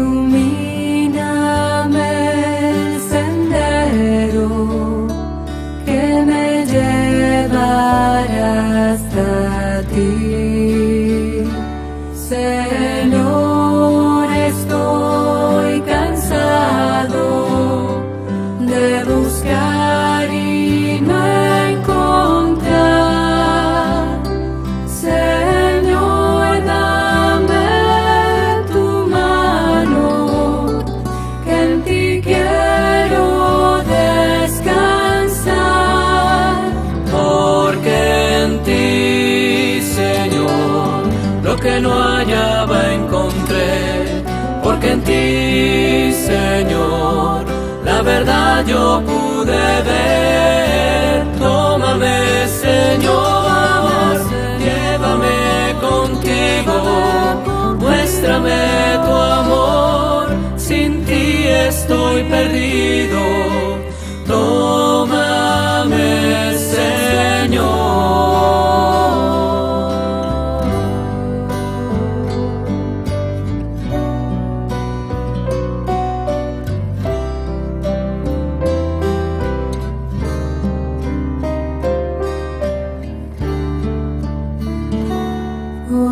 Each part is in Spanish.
Ilumíname el sendero que me llevará hasta ti. Que no hallaba encontré. Porque en ti, Señor, la verdad yo pude ver. Tómame, Señor, llévame contigo, muéstrame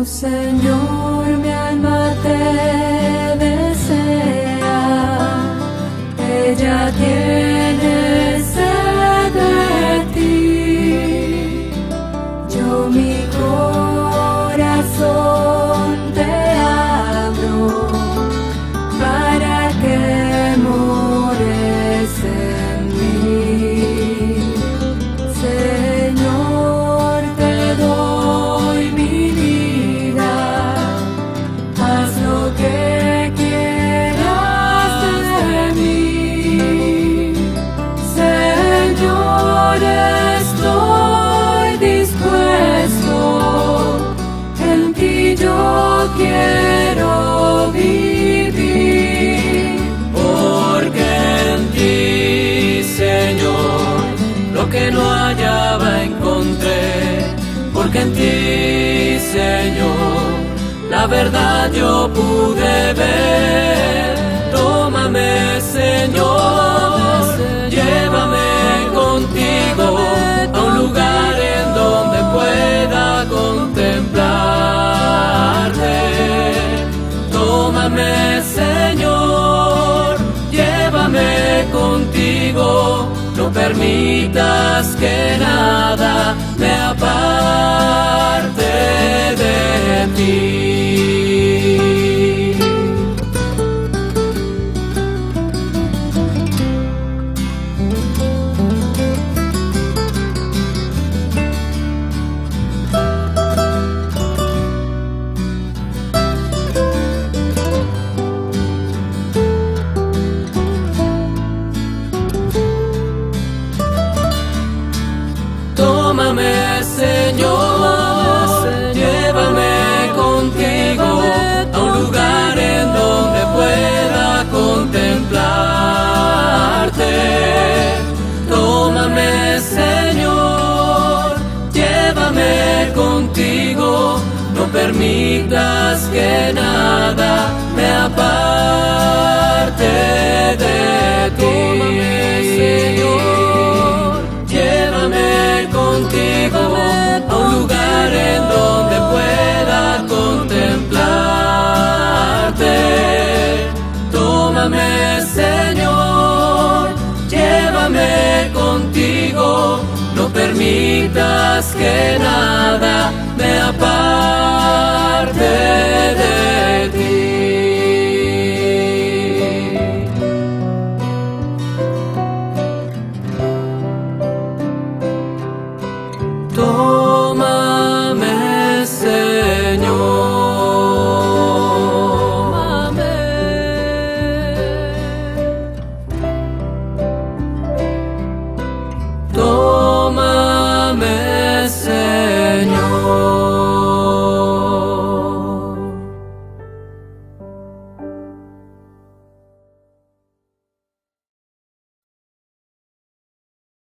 Señor, mi alma te desea, ella tiene sed de ti. Yo mi corazón que no hallaba encontré. Porque en ti, Señor, la verdad yo pude ver. Permitas que nada me aparte no permitas que nada me aparte de ti. Señor, llévame contigo a un lugar en donde pueda contemplarte. Tómame, Señor, llévame contigo, no permitas que nada me aparte de ti. 또